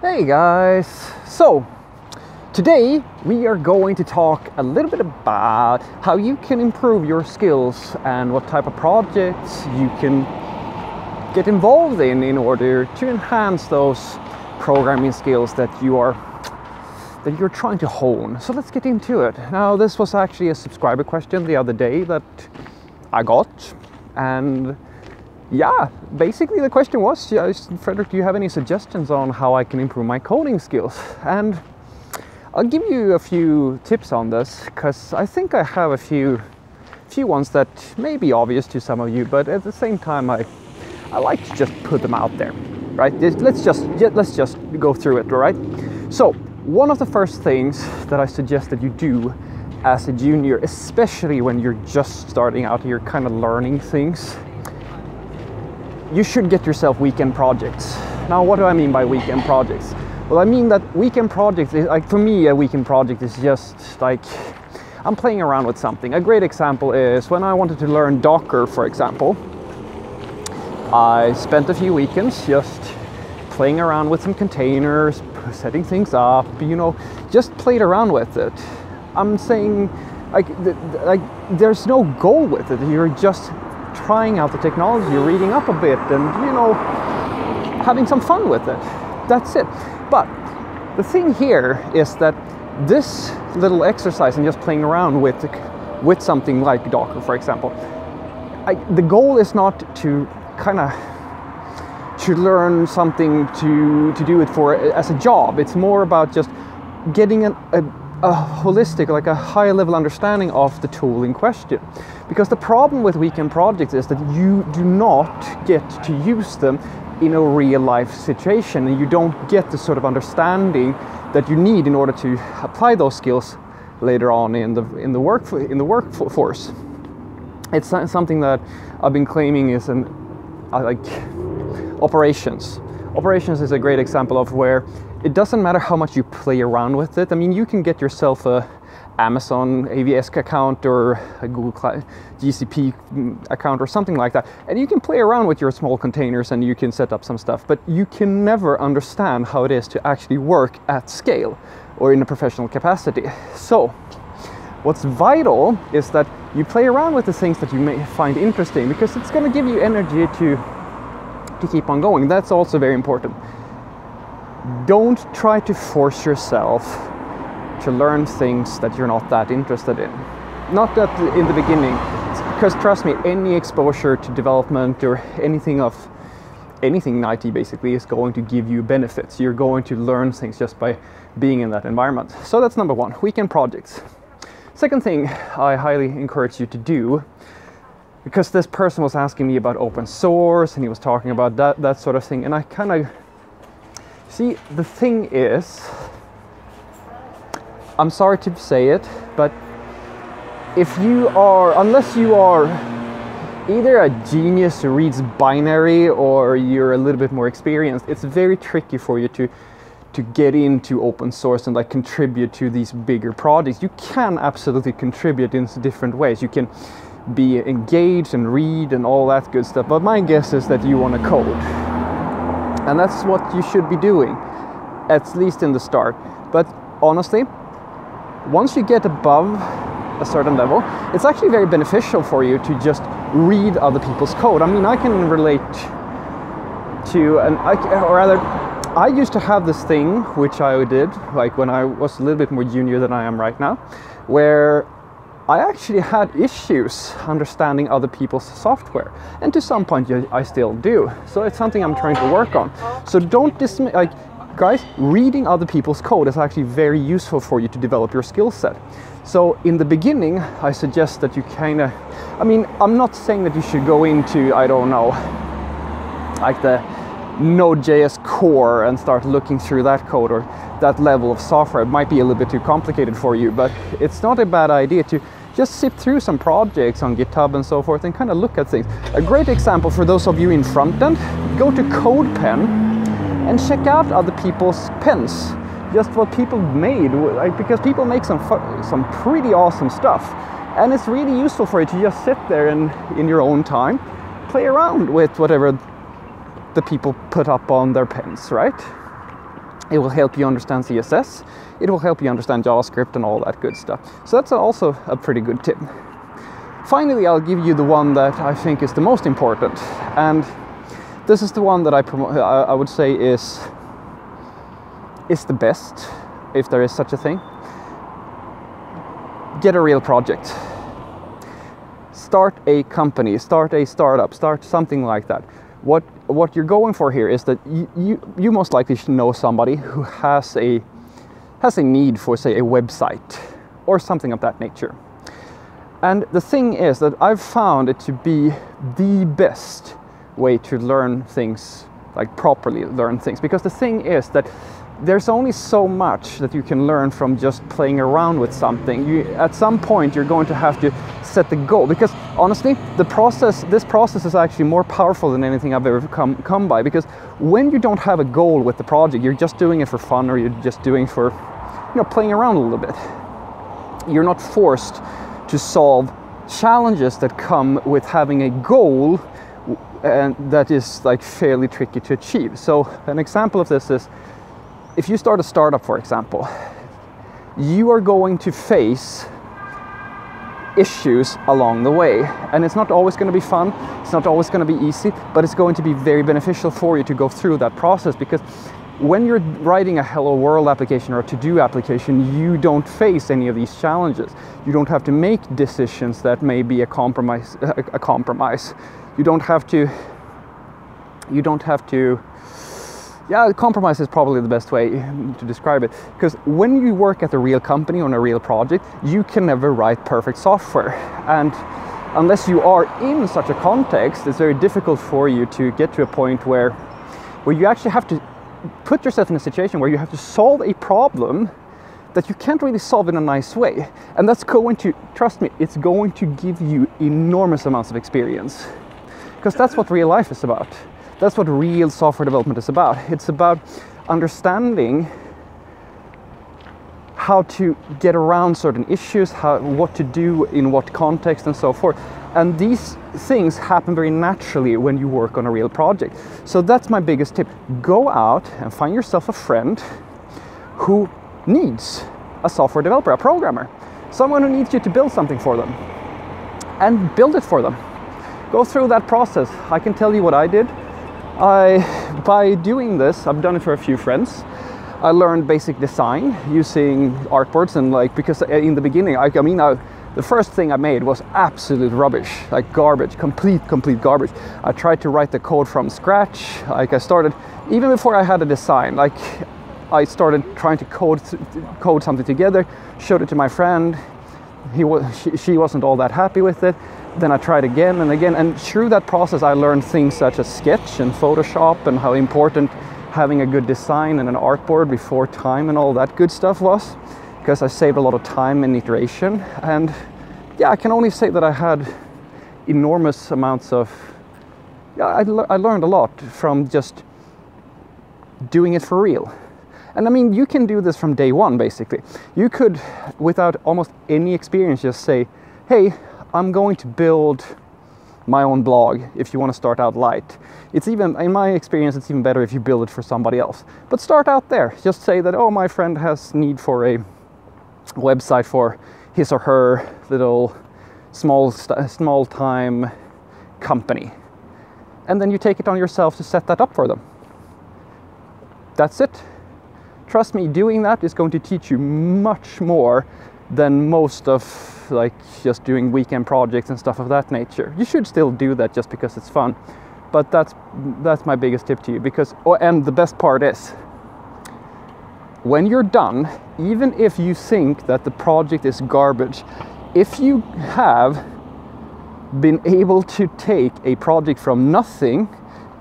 Hey guys! So, today we are going to talk a little bit about how you can improve your skills and what type of projects you can get involved in in order to enhance those programming skills that you are that you're trying to hone. So let's get into it. Now, this was actually a subscriber question the other day that I got, and yeah, basically the question was, Fredrik, do you have any suggestions on how I can improve my coding skills? And I'll give you a few tips on this because I think I have a few few ones that may be obvious to some of you, but at the same time, I I like to just put them out there, right? Let's just let's just go through it, all right? So one of the first things that I suggest that you do as a junior, especially when you're just starting out, you're kind of learning things, you should get yourself weekend projects. Now, what do I mean by weekend projects? Well, I mean that weekend projects, like for me, a weekend project is just like I'm playing around with something. A great example is when I wanted to learn Docker, for example. I spent a few weekends just playing around with some containers, setting things up, you know, just played around with it. I'm saying, like, like there's no goal with it. You're just trying out the technology, reading up a bit, and you know, having some fun with it. That's it. But the thing here is that this little exercise and just playing around with with something like Docker, for example, I, the goal is not to kind of to learn something to to do it for as a job. It's more about just getting an, a, a holistic, like a higher level understanding of the tool in question. Because the problem with weekend projects is that you do not get to use them in a real life situation and you don't get the sort of understanding that you need in order to apply those skills later on in the in the work in the workforce. It's something that I've been claiming is an like operations. Operations is a great example of where it doesn't matter how much you play around with it. I mean, you can get yourself a Amazon AWS account or a Google Cloud GCP mm, account or something like that, and you can play around with your small containers and you can set up some stuff. But you can never understand how it is to actually work at scale or in a professional capacity. So, what's vital is that you play around with the things that you may find interesting because it's going to give you energy to to keep on going. That's also very important. Don't try to force yourself to learn things that you're not that interested in. Not that in the beginning, because trust me, any exposure to development or anything of anything in IT basically is going to give you benefits. You're going to learn things just by being in that environment. So that's number one, weekend projects. Second thing I highly encourage you to do because this person was asking me about open source and he was talking about that that sort of thing and i kind of see the thing is i'm sorry to say it but if you are unless you are either a genius who reads binary or you're a little bit more experienced it's very tricky for you to to get into open source and like contribute to these bigger projects you can absolutely contribute in different ways you can be engaged and read and all that good stuff. But my guess is that you want to code. And that's what you should be doing, at least in the start. But honestly, once you get above a certain level, it's actually very beneficial for you to just read other people's code. I mean, I can relate to, and I, or rather, I used to have this thing, which I did, like when I was a little bit more junior than I am right now, where I actually had issues understanding other people's software, and to some point I still do. So it's something I'm trying to work on. So don't dismiss, like, guys, reading other people's code is actually very useful for you to develop your skill set. So in the beginning, I suggest that you kind of, I mean, I'm not saying that you should go into, I don't know, like the Node.js core and start looking through that code or that level of software. It might be a little bit too complicated for you, but it's not a bad idea to just zip through some projects on GitHub and so forth and kind of look at things. A great example for those of you in front end, go to CodePen and check out other people's pens. Just what people made, like, because people make some some pretty awesome stuff, and it's really useful for you to just sit there and in your own time, play around with whatever the people put up on their pens, right? It will help you understand CSS. It will help you understand JavaScript and all that good stuff. So that's also a pretty good tip. Finally, I'll give you the one that I think is the most important, and this is the one that I promote. I would say is is the best, if there is such a thing. Get a real project. Start a company, start a startup, start something like that. What what you're going for here is that you, you, you most likely should know somebody who has a has a need for say a website or something of that nature. And the thing is that I've found it to be the best way to learn things, like properly learn things. Because the thing is that there's only so much that you can learn from just playing around with something. You, at some point, you're going to have to set the goal because honestly, the process, this process is actually more powerful than anything I've ever come, come by. Because when you don't have a goal with the project, you're just doing it for fun or you're just doing for, you know, playing around a little bit. You're not forced to solve challenges that come with having a goal and that is like fairly tricky to achieve. So an example of this is if you start a startup, for example, you are going to face issues along the way. And it's not always going to be fun, it's not always going to be easy, but it's going to be very beneficial for you to go through that process because when you're writing a Hello World application or a to do application, you don't face any of these challenges. You don't have to make decisions that may be a compromise. A compromise. You don't have to. You don't have to yeah, compromise is probably the best way to describe it. Because when you work at a real company on a real project, you can never write perfect software. And unless you are in such a context, it's very difficult for you to get to a point where, where you actually have to put yourself in a situation where you have to solve a problem that you can't really solve in a nice way. And that's going to, trust me, it's going to give you enormous amounts of experience. Because that's what real life is about. That's what real software development is about. It's about understanding how to get around certain issues, how, what to do in what context, and so forth. And these things happen very naturally when you work on a real project. So that's my biggest tip. Go out and find yourself a friend who needs a software developer, a programmer, someone who needs you to build something for them, and build it for them. Go through that process. I can tell you what I did. I, by doing this, I've done it for a few friends. I learned basic design using artboards and like because uh, in the beginning, I, I mean, I, the first thing I made was absolute rubbish, like garbage, complete, complete garbage. I tried to write the code from scratch. Like I started, even before I had a design, like I started trying to code code something together, showed it to my friend. He was, she, she wasn't all that happy with it. Then I tried again and again, and through that process, I learned things such as Sketch and Photoshop and how important having a good design and an artboard before time and all that good stuff was, because I saved a lot of time and iteration. And yeah, I can only say that I had enormous amounts of. Yeah, I, le- I learned a lot from just doing it for real. And I mean, you can do this from day one, basically. You could, without almost any experience, just say, hey, I'm going to build my own blog if you want to start out light. It's even, in my experience, it's even better if you build it for somebody else. But start out there. Just say that, oh, my friend has need for a website for his or her little small, small time company. And then you take it on yourself to set that up for them. That's it. Trust me, doing that is going to teach you much more than most of like just doing weekend projects and stuff of that nature. You should still do that just because it's fun. But that's that's my biggest tip to you because oh, and the best part is when you're done, even if you think that the project is garbage, if you have been able to take a project from nothing,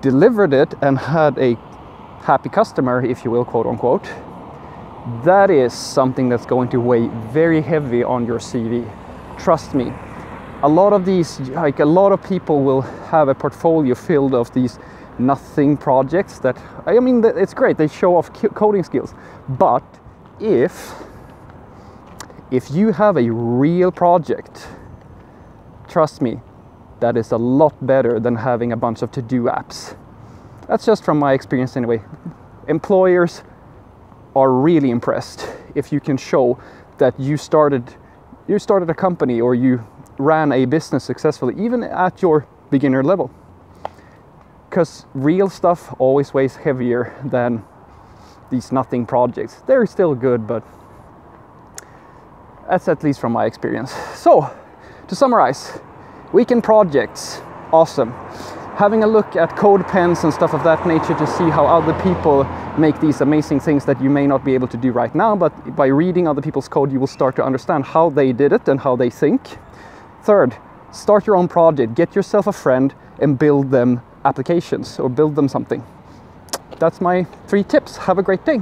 delivered it and had a happy customer, if you will, quote unquote, that is something that's going to weigh very heavy on your CV. Trust me. A lot of these, like a lot of people will have a portfolio filled of these nothing projects that, I mean, it's great, they show off coding skills. But if, if you have a real project, trust me, that is a lot better than having a bunch of to do apps. That's just from my experience anyway. Employers are really impressed if you can show that you started you started a company or you ran a business successfully even at your beginner level. Because real stuff always weighs heavier than these nothing projects. They're still good but that's at least from my experience. So to summarize weekend projects awesome having a look at code pens and stuff of that nature to see how other people make these amazing things that you may not be able to do right now, but by reading other people's code, you will start to understand how they did it and how they think. Third, start your own project, get yourself a friend and build them applications or build them something. That's my three tips. Have a great day.